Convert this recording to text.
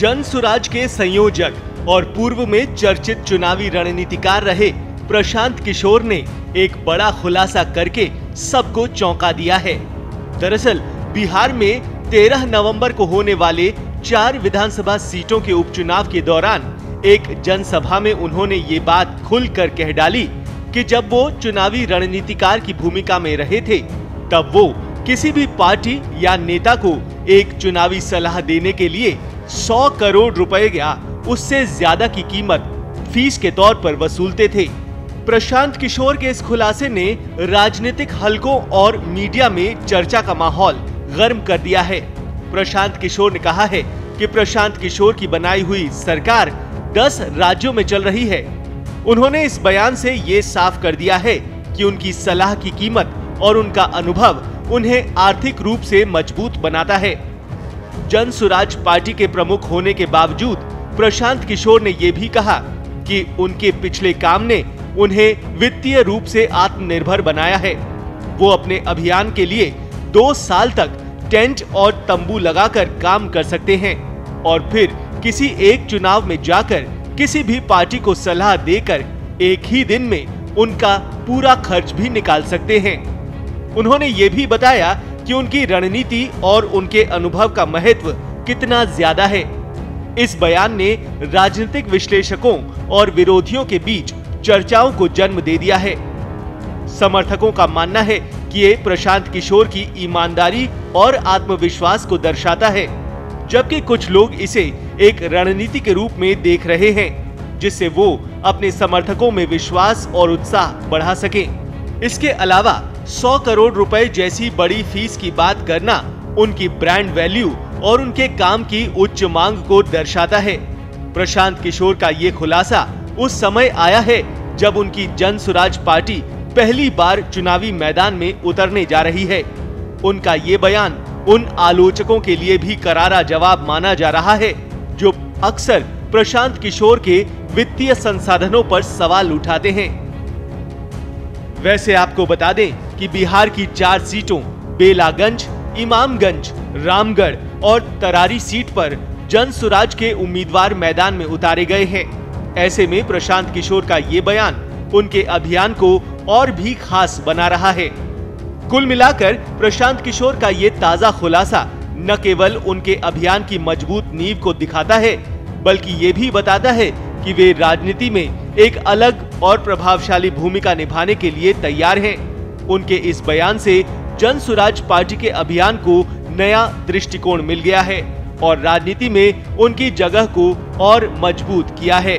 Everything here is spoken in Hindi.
जन सुराज के संयोजक और पूर्व में चर्चित चुनावी रणनीतिकार रहे प्रशांत किशोर ने एक बड़ा खुलासा करके सबको चौंका दिया है। दरअसल, बिहार में 13 नवंबर को होने वाले चार विधानसभा सीटों के उपचुनाव के दौरान एक जनसभा में उन्होंने ये बात खुलकर कह डाली कि जब वो चुनावी रणनीतिकार की भूमिका में रहे थे, तब वो किसी भी पार्टी या नेता को एक चुनावी सलाह देने के लिए 100 करोड़ रुपए या उससे ज़्यादा की कीमत फ़ीस के तौर पर वसूलते थे। प्रशांत किशोर के इस खुलासे ने राजनीतिक हलकों और मीडिया में चर्चा का माहौल गर्म कर दिया है। प्रशांत किशोर ने कहा है कि प्रशांत किशोर की बनाई हुई सरकार 10 राज्यों में चल रही है। उन्होंने इस बयान से ये साफ़ कर दिया है कि उनकी सलाह की कीमत और उनका अनुभव उन्हें आर्थिक रूप से मज़बूत बनाता है। जन सुराज पार्टी के प्रमुख होने के बावजूद, प्रशांत किशोर ने यह भी कहा कि उनके पिछले काम ने उन्हें वित्तीय रूप से आत्मनिर्भर बनाया है। वो अपने अभियान के लिए दो साल तक टेंट और तंबू लगाकर काम कर सकते हैं और फिर किसी एक चुनाव में जाकर किसी भी पार्टी को सलाह देकर एक ही दिन में उनका पूरा खर्च भी निकाल सकते हैं। उन्होंने ये भी बताया कि उनकी रणनीति और उनके अनुभव का महत्व कितना ज़्यादा है। इस बयान ने राजनीतिक विश्लेषकों और विरोधियों के बीच चर्चाओं को जन्म दे दिया है। समर्थकों का मानना है कि ये प्रशांत किशोर की ईमानदारी और आत्मविश्वास को दर्शाता है, जबकि कुछ लोग इसे एक रणनीति के रूप में देख रहे हैं, जिससे वो अपने समर्थकों में विश्वास और उत्साह बढ़ा सके। इसके अलावा 100 करोड़ रुपए जैसी बड़ी फ़ीस की बात करना उनकी ब्रांड वैल्यू और उनके काम की उच्च मांग को दर्शाता है। प्रशांत किशोर का ये खुलासा उस समय आया है जब उनकी जन सुराज पार्टी पहली बार चुनावी मैदान में उतरने जा रही है। उनका ये बयान उन आलोचकों के लिए भी करारा जवाब माना जा रहा है, जो अक्सर प्रशांत किशोर के वित्तीय संसाधनों पर सवाल उठाते हैं। वैसे आपको बता दें कि बिहार की चार सीटों, बेलागंज, इमामगंज, रामगढ़ और तरारी सीट पर जन सुराज के उम्मीदवार मैदान में उतारे गए हैं ऐसे में प्रशांत किशोर का ये बयान उनके अभियान को और भी खास बना रहा है कुल मिलाकर प्रशांत किशोर का ये ताज़ा खुलासा न केवल उनके अभियान की मज़बूत नींव को दिखाता है, बल्कि ये भी बताता है कि वे राजनीति में एक अलग और प्रभावशाली भूमिका निभाने के लिए तैयार हैं। उनके इस बयान से जन स्वराज पार्टी के अभियान को नया दृष्टिकोण मिल गया है और राजनीति में उनकी जगह को और मज़बूत किया है।